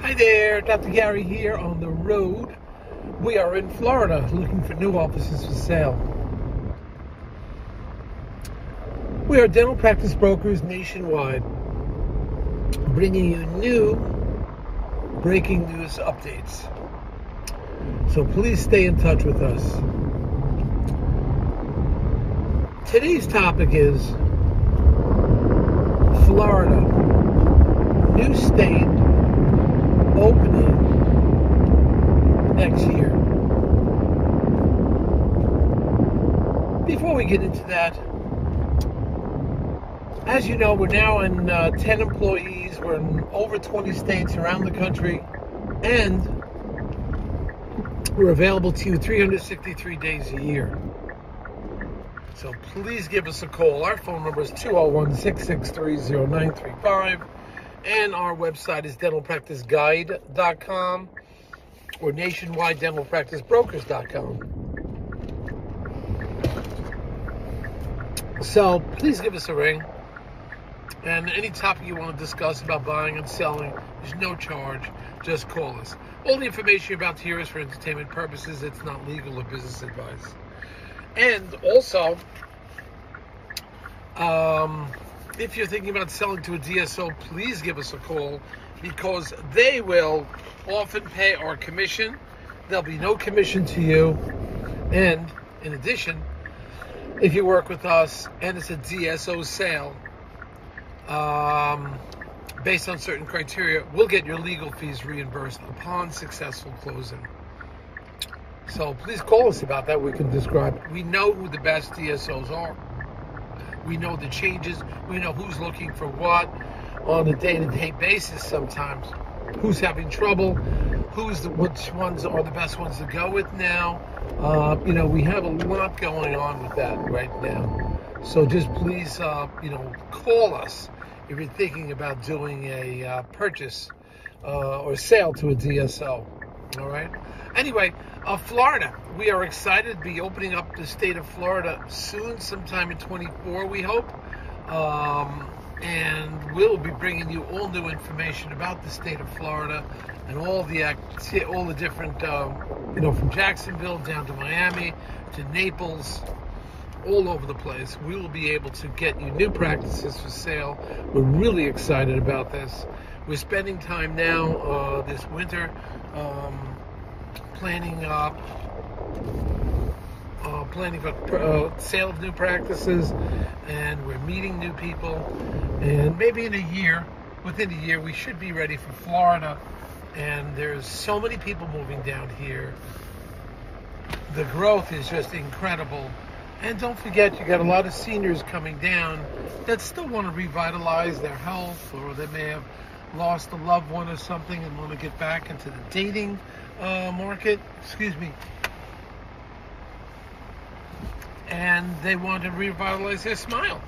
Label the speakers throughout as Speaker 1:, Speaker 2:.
Speaker 1: Hi there, Dr. Gary here on the road. We are in Florida looking for new offices for sale. We are dental practice brokers nationwide, bringing you new breaking news updates. So please stay in touch with us. Today's topic is Florida, new state opening next year. Before we get into that, as you know, we're now in uh, 10 employees. We're in over 20 states around the country, and we're available to you 363 days a year. So please give us a call. Our phone number is 201 663 0935 and our website is dentalpracticeguide.com or nationwide dentalpracticebrokers.com. So please give us a ring. And any topic you want to discuss about buying and selling, there's no charge. Just call us. All the information you're about to hear is for entertainment purposes. It's not legal or business advice. And also, um, if you're thinking about selling to a DSO, please give us a call because they will often pay our commission. There'll be no commission to you. And in addition, if you work with us and it's a DSO sale, um, based on certain criteria, we'll get your legal fees reimbursed upon successful closing. So please call us about that. We can describe. We know who the best DSOs are. We know the changes. We know who's looking for what on a day-to-day basis. Sometimes, who's having trouble, who's the, which ones are the best ones to go with now. Uh, you know, we have a lot going on with that right now. So just please, uh, you know, call us if you're thinking about doing a uh, purchase uh, or sale to a DSO. All right. Anyway, uh, Florida. We are excited to be opening up the state of Florida soon, sometime in 24, we hope. Um, and we'll be bringing you all new information about the state of Florida and all the act- all the different, um, you know, from Jacksonville down to Miami to Naples, all over the place. We will be able to get you new practices for sale. We're really excited about this. We're spending time now uh, this winter um, planning uh, uh, planning for uh, sale of new practices, and we're meeting new people. And maybe in a year, within a year, we should be ready for Florida. And there's so many people moving down here. The growth is just incredible. And don't forget, you got a lot of seniors coming down that still want to revitalize their health, or they may have lost a loved one or something and want to get back into the dating uh, market. Excuse me. And they want to revitalize their smile.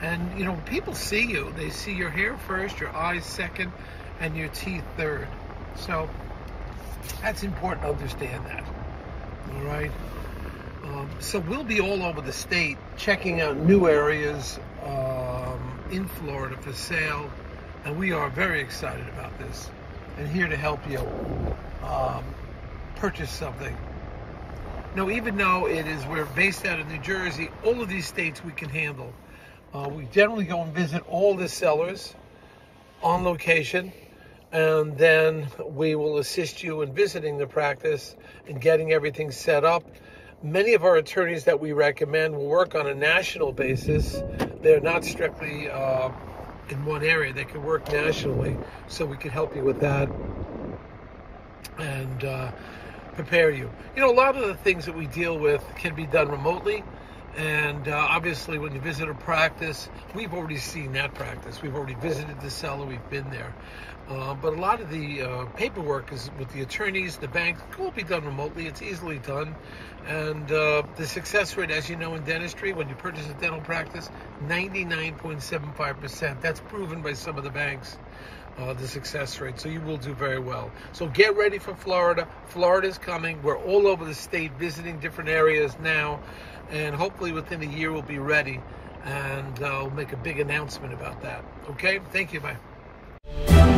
Speaker 1: And you know, people see you. They see your hair first, your eyes second, and your teeth third. So that's important to understand that. All right. Um, so we'll be all over the state checking out new areas um, in Florida for sale, and we are very excited about this and here to help you um, purchase something. Now, even though it is we're based out of New Jersey, all of these states we can handle. Uh, we generally go and visit all the sellers on location, and then we will assist you in visiting the practice and getting everything set up. Many of our attorneys that we recommend will work on a national basis. They're not strictly uh, in one area, they can work nationally, so we can help you with that and uh, prepare you. You know, a lot of the things that we deal with can be done remotely. And uh, obviously, when you visit a practice, we've already seen that practice. We've already visited the seller. We've been there. Uh, but a lot of the uh, paperwork is with the attorneys, the bank, it will be done remotely. It's easily done. And uh, the success rate, as you know, in dentistry, when you purchase a dental practice, 99.75%. That's proven by some of the banks. Uh, the success rate. So you will do very well. So get ready for Florida. Florida's coming. We're all over the state visiting different areas now. And hopefully within a year we'll be ready. And uh, we'll make a big announcement about that. Okay? Thank you. Bye.